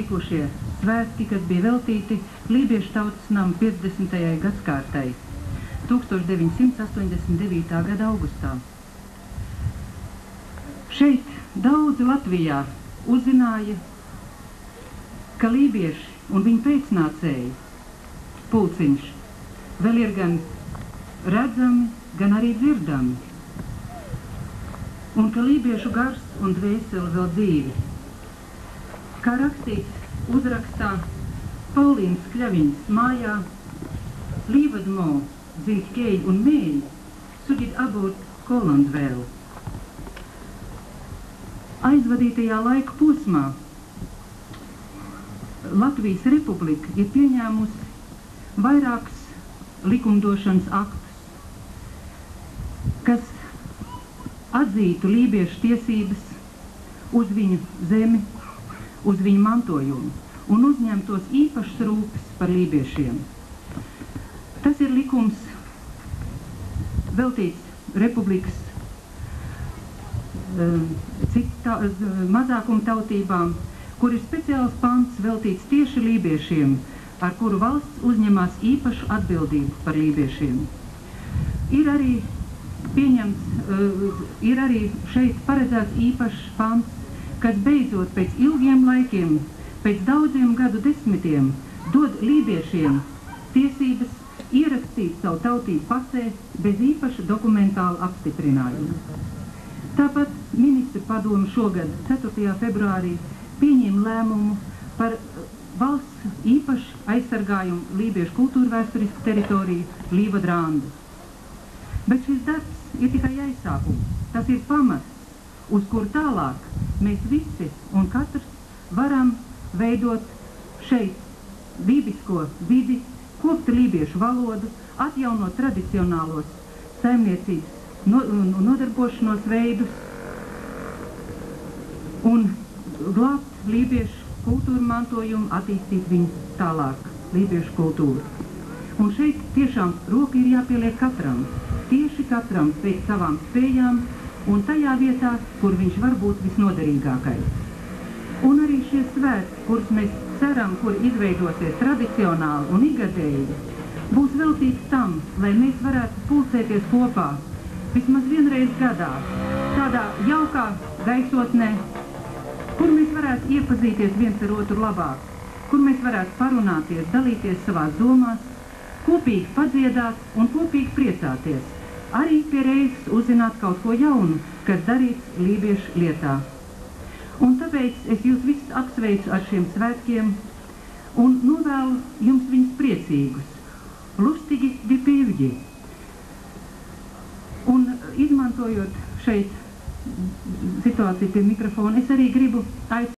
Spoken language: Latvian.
Tikušie svētki, kas bija veltīti Lībiešu tautas nama 50. gadskārtai 1989. gada augustā. Šeit daudzi Latvijā uzzināja, ka lībieši un viņu pēcnācēji pulciņš vēl ir gan redzami, gan arī dzirdami. Un ka lībiešu gars un dvēseli vēl dzīvi. Kā rakstīts uzrakstā Paulīnas Kļaviņas mājā, Līvadmo, Ziņķkēji un Mēji sudīt abot Kolandvēlu. Aizvadītajā laika posmā Latvijas Republika ir pieņēmusi vairākus likumdošanas aktus, kas atzītu lībiešu tiesības uz viņu zemi, uz viņu mantojumu un uzņemtos īpašas rūpes par lībiešiem. Tas ir likums veltīts republikas uh, cita, uh, mazākuma tautībām, kur ir speciāls pants veltīts tieši lībiešiem, ar kuru valsts uzņemās īpašu atbildību par lībiešiem. Ir arī pieņemts, uh, ir arī šeit paredzēts īpašs pants, kas beidzot pēc ilgiem laikiem, pēc daudziem gadu desmitiem, dod lībiešiem tiesības ierakstīt savu tautību pasē bez īpaša dokumentāla apstiprinājuma. Tāpat ministra padomu šogad 4. februārī pieņēma lēmumu par valsts īpašu aizsargājumu lībiešu kultūrvēsturisku teritoriju Līvadrāndu. Bet šis darbs ir tikai aizsākums. Tas ir pamats, uz kur tālāk mēs visi un katrs varam veidot šeit lībisko vidi, kopt lībiešu valodu, atjaunot tradicionālos saimniecības no, nodarbošanos veidus un glābt lībiešu kultūru mantojumu, attīstīt viņu tālāk, lībiešu kultūru. Un šeit tiešām roka ir jāpieliek katram, tieši katram pēc savām spējām un tajā vietā, kur viņš var būt visnoderīgākais. Un arī šie svētki, kurus mēs ceram, kur izveidosies tradicionāli un igadēji, būs veltīts tam, lai mēs varētu pulcēties kopā vismaz vienreiz gadā, tādā jaukā gaisotnē, kur mēs varētu iepazīties viens ar otru labāk, kur mēs varētu parunāties, dalīties savās domās, kopīgi padziedāt un kopīgi priecāties arī pie reizes uzzināt kaut ko jaunu, kas darīts lībiešu lietā. Un tāpēc es jūs visus apsveicu ar šiem svētkiem un novēlu jums viņus priecīgus, lustīgi dipīvģi. Un izmantojot šeit situāciju pie mikrofona, es arī gribu aicināt